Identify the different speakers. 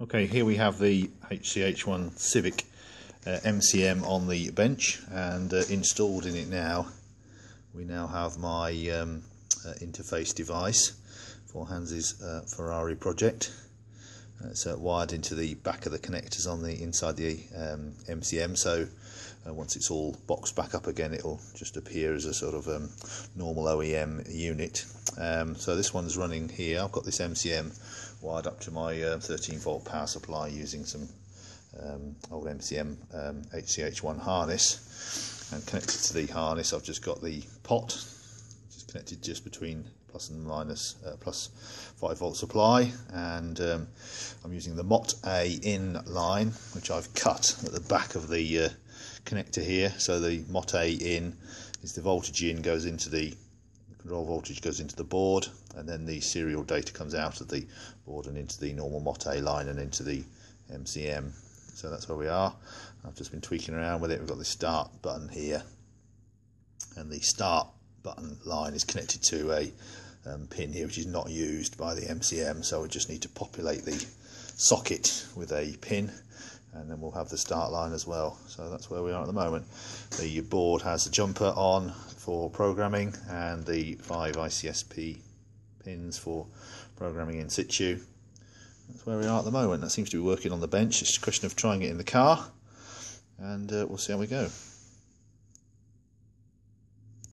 Speaker 1: Okay, here we have the HCH1 Civic uh, MCM on the bench and uh, installed in it now. We now have my um, uh, interface device for Hans's uh, Ferrari project. Uh, it's uh, wired into the back of the connectors on the inside the um, MCM, so once it's all boxed back up again, it'll just appear as a sort of um, normal OEM unit. Um, so this one's running here. I've got this MCM wired up to my uh, 13 volt power supply using some um, old MCM um, HCH1 harness. And connected to the harness I've just got the pot just connected just between plus and minus uh, plus 5 volt supply. And um, I'm using the MOT A in line which I've cut at the back of the uh, connector here. So the MOT A in is the voltage in goes into the control voltage goes into the board and then the serial data comes out of the board and into the normal MOT-A line and into the MCM so that's where we are. I've just been tweaking around with it. We've got the start button here and the start button line is connected to a um, pin here which is not used by the MCM so we just need to populate the socket with a pin and then we'll have the start line as well. So that's where we are at the moment. The board has a jumper on for programming and the five ICSP pins for programming in situ. That's where we are at the moment. That seems to be working on the bench. It's a question of trying it in the car and uh, we'll see how we go